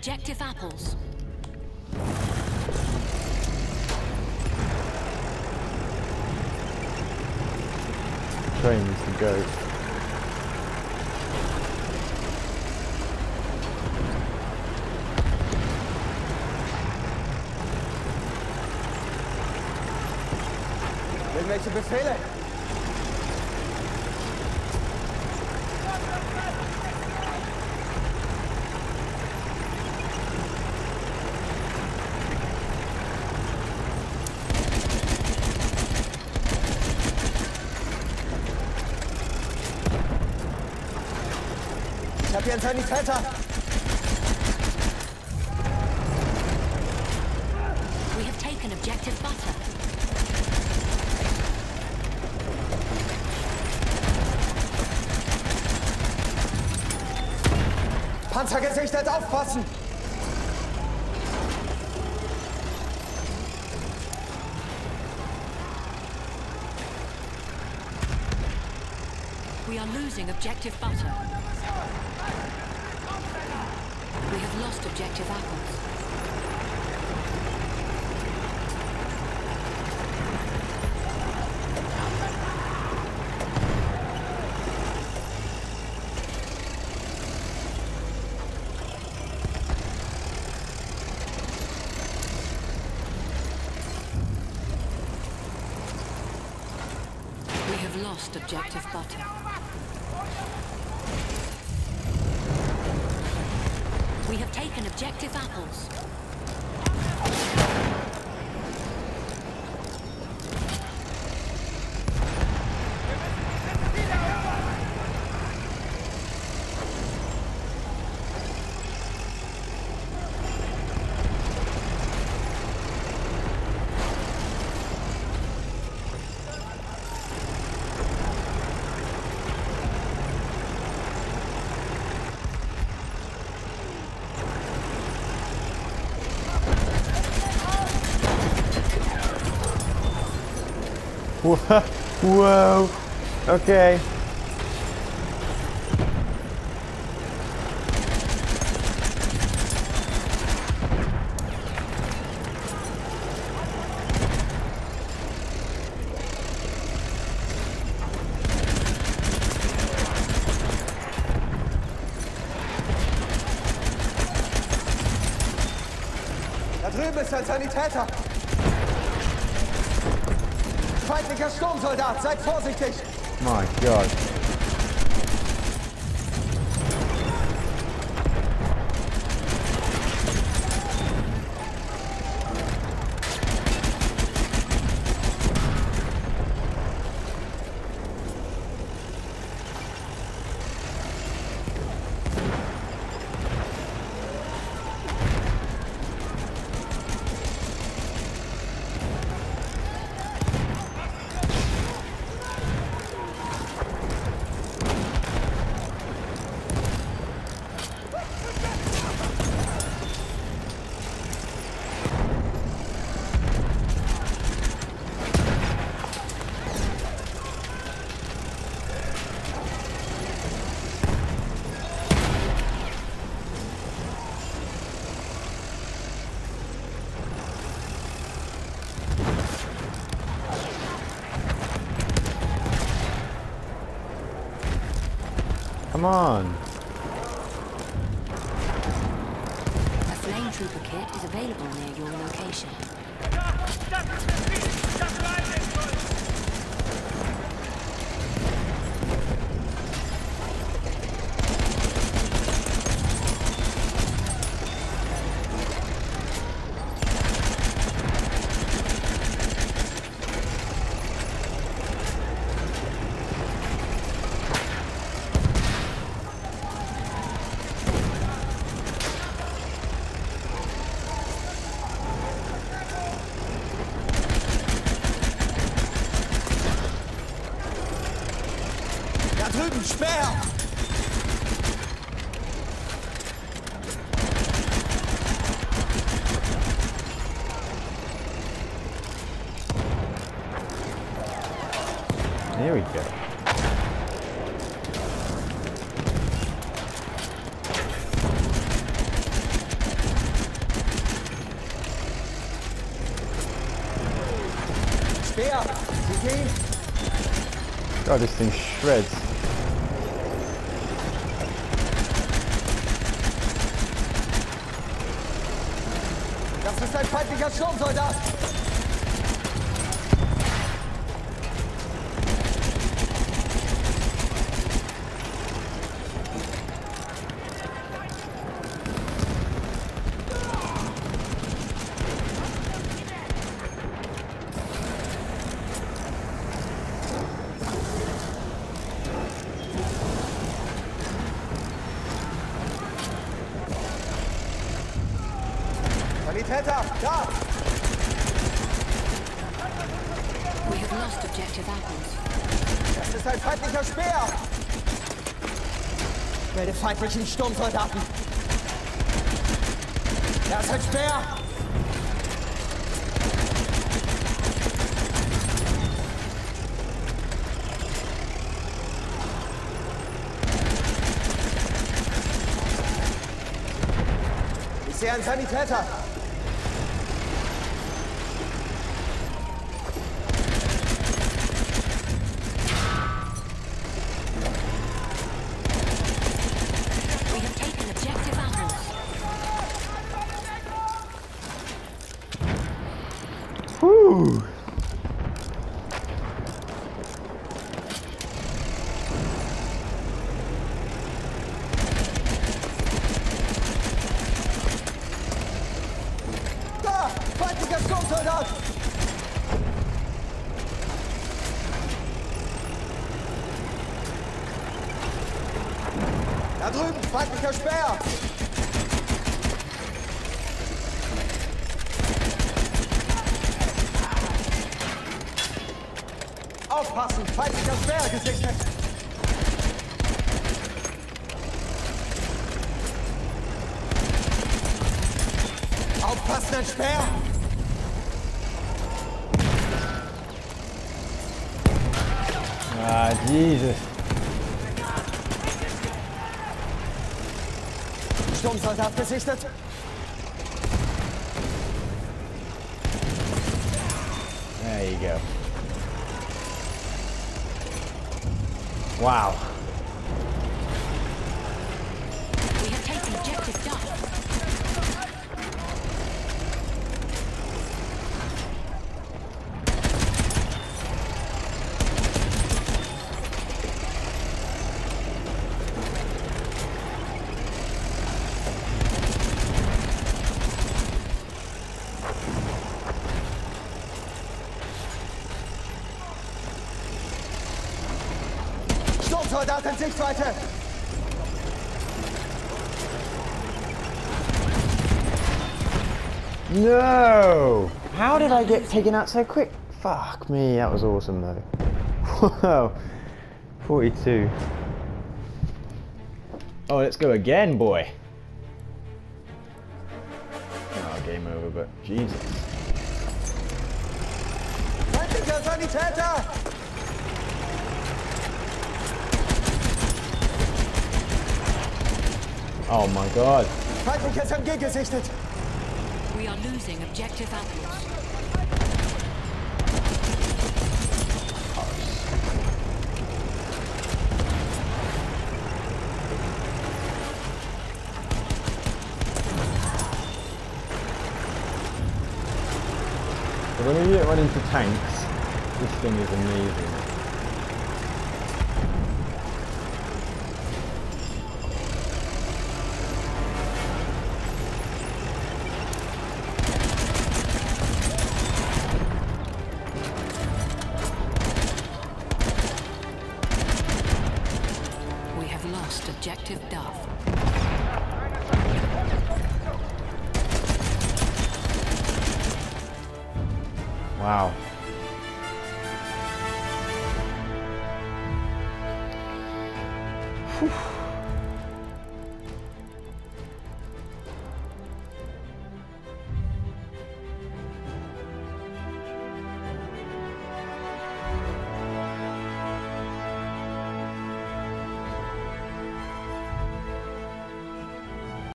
Objective apples. Train needs to go. Welche Befehle? habe hier einen Sanitäter. We have taken objective butter. Panzer gesichtet, aufpassen! We are losing objective butter. lost objective apples. lost objective butter. have taken objective apples. wow. Okay. Da drüben ist ein Sanitäter. Feindlicher Sturmsoldat, seid vorsichtig! Mein Gott. Come on. A flame trooper kit is available near your location. There we go. Spear! God, this thing shreds. よしどんどん Panther, da! We have lost objective apples. Das ist ein feindlicher Speer! Melde feindlichen Sturmsoldaten! Das ist ein Speer! Ich sehe einen Sanitäter! Da! Feindlicher Soldat! Da drüben! Feindlicher Speer! Feindlicher Sperr gesichtet. Aufpassen, ein Sperr! Ah, Jesus. Sturmsoldat gesichtet. There you go. Wow. We have taken objective Soldat in Sichtweite! No! How did I get taken out so quick? Fuck me, that was awesome though. Whoa, 42. Oh, let's go again, boy. Oh, game over, but Jesus. Oh my god. Feindlich SMG gesichtet. We are losing objective apples. when you get run into tanks, this thing is amazing. Objective Duff. Wow.